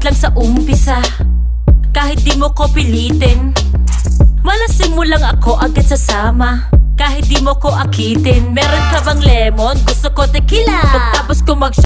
Mabait lang sa umpisa. Kahit di mo ko pilitin. Malasing mo lang ako agad sasama Kahit di mo ko akitin. Meron ka bang lemon? Gusto ko tequila. Pagtapos ko mag